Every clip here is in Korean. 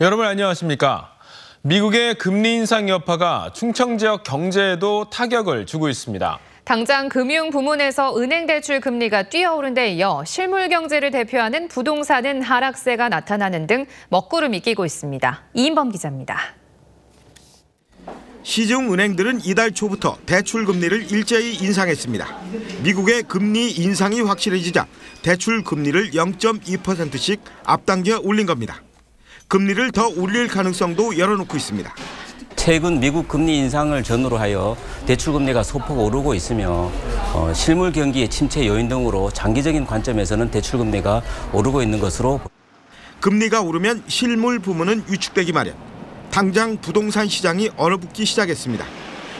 여러분 안녕하십니까? 미국의 금리 인상 여파가 충청 지역 경제에도 타격을 주고 있습니다. 당장 금융 부문에서 은행 대출 금리가 뛰어오른 데 이어 실물 경제를 대표하는 부동산은 하락세가 나타나는 등 먹구름이 끼고 있습니다. 이인범 기자입니다. 시중 은행들은 이달 초부터 대출 금리를 일제히 인상했습니다. 미국의 금리 인상이 확실해지자 대출 금리를 0.2%씩 앞당겨 올린 겁니다. 금리를 더 올릴 가능성도 열어놓고 있습니다. 최근 미국 금리 인상을 전후로 하여 대출 금리가 소폭 오르고 있으며 어, 실물 경기의 침체 요인 등으로 장기적인 관점에서는 대출 금리가 오르고 있는 것으로 금리가 오르면 실물 부문은 위축되기 마련. 당장 부동산 시장이 얼어붙기 시작했습니다.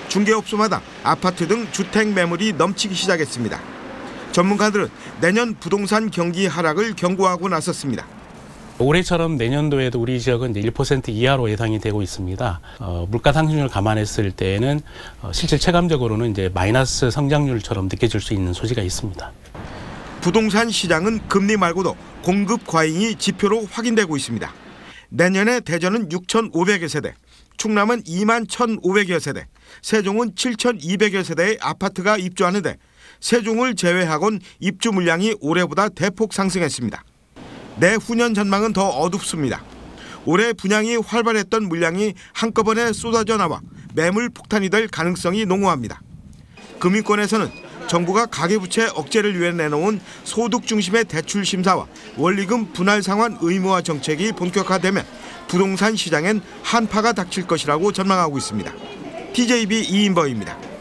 중개업소마다 아파트 등 주택 매물이 넘치기 시작했습니다. 전문가들은 내년 부동산 경기 하락을 경고하고 나섰습니다. 올해처럼 내년도에도 우리 지역은 이제 1% 이하로 예상이 되고 있습니다. 어, 물가 상승률을 감안했을 때에는 어, 실질 체감적으로는 이제 마이너스 성장률처럼 느껴질 수 있는 소지가 있습니다. 부동산 시장은 금리 말고도 공급 과잉이 지표로 확인되고 있습니다. 내년에 대전은 6,500여 세대, 충남은 2만 1,500여 세대, 세종은 7,200여 세대의 아파트가 입주하는데 세종을 제외하곤 입주 물량이 올해보다 대폭 상승했습니다. 내후년 전망은 더 어둡습니다. 올해 분양이 활발했던 물량이 한꺼번에 쏟아져 나와 매물 폭탄이 될 가능성이 농후합니다. 금융권에서는 정부가 가계부채 억제를 위해 내놓은 소득 중심의 대출 심사와 원리금 분할 상환 의무화 정책이 본격화되면 부동산 시장엔 한파가 닥칠 것이라고 전망하고 있습니다. TJB 이인버입니다.